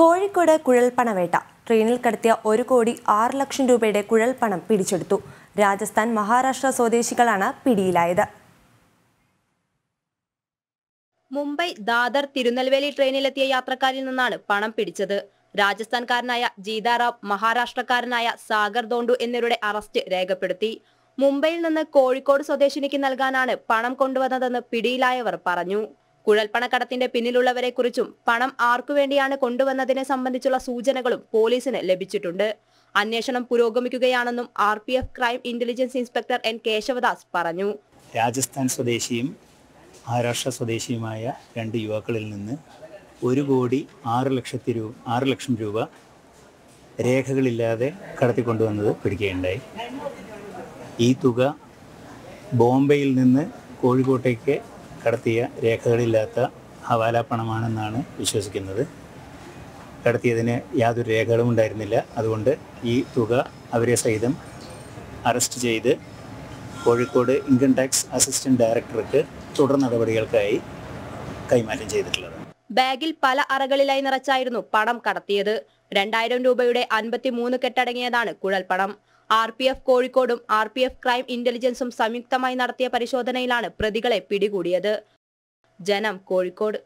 കോഴിക്കോട് കുഴൽപ്പണവേട്ട. ട്രെയിനിൽ കടത്തിയ ഒരു കോടി ആറ് ലക്ഷം രൂപയുടെ കുഴൽപ്പണം പിടിച്ചെടുത്തു. രാജസ്ഥാൻ മഹാരാഷ്ട്ര സ്വദേശികളാണ് പിടിയിലായത്. മുംബൈ ദാദർ തിരുനെൽവേലി ട്രെയിനിലെത്തിയ യാത്രക്കാരിൽ നിന്നാണ് പണം പിടിച്ചത്. രാജസ്ഥാൻകാരനായ ജീതാറാം മഹാരാഷ്ട്രക്കാരനായ സാഗർ ദോണ്ടു എന്നിവരുടെ അറസ്റ്റ് രേഖപ്പെടുത്തി. മുംബൈയിൽ നിന്ന് കോഴിക്കോട് സ്വദേശിനിക്ക് നൽകാനാണ് പണം കൊണ്ടുവന്നതെന്ന് പിടിയിലായവർ പറഞ്ഞു. കുഴൽപ്പണക്കടത്തിന്റെ പിന്നിലുള്ളവരെ കുറിച്ചും പണം ആർക്കുവേണ്ടിയാണ് കൊണ്ടുവന്നതിനെ സംബന്ധിച്ചുള്ള സൂചനകളും പോലീസിന് ലഭിച്ചിട്ടുണ്ട്. അന്വേഷണം പുരോഗമിക്കുകയാണെന്നും R P F crime intelligence inspector N Keshavdas പറഞ്ഞു. രാജസ്ഥാൻ സ്വദേശിയും മഹാരാഷ്ട്ര സ്വദേശിയുമായ രണ്ട് യുവാക്കളിൽ നിന്ന് ഒരു കോടി ആറ് ലക്ഷത്തി രൂപ ആറ് ലക്ഷം രൂപ രേഖകളില്ലാതെ കടത്തിക്കൊണ്ടുവന്നത് പിടിക്കുകയുണ്ടായി. ഈ തുക ബോംബെയിൽ നിന്ന് കോഴിക്കോട്ടേക്ക് കടത്തിയ രേഖകളില്ലാത്ത ഹവാല പണമാണെന്നാണ് വിശ്വസിക്കുന്നത്. കടത്തിയതിന് യാതൊരു രേഖകളും ഉണ്ടായിരുന്നില്ല. അതുകൊണ്ട് ഈ തുക അവരെ സഹിതം അറസ്റ്റ് ചെയ്ത് കോഴിക്കോട് ഇൻകം ടാക്സ് അസിസ്റ്റന്റ് ഡയറക്ടർക്ക് തുടർ നടപടികൾക്കായി കൈമാറ്റം ചെയ്തിട്ടുള്ളത്. ബാഗിൽ പല അറകളിലായി നിറച്ചായിരുന്നു പണം കടത്തിയത്. രണ്ടായിരം രൂപയുടെ അൻപത്തിമൂന്ന് കെട്ടടങ്ങിയതാണ് കുഴൽപ്പണം. ആർ പി എഫ് കോഴിക്കോടും ആർ പി എഫ് ക്രൈം ഇന്റലിജൻസും സംയുക്തമായി നടത്തിയ പരിശോധനയിലാണ് പ്രതികളെ പിടികൂടിയത്. ജനം കോഴിക്കോട്.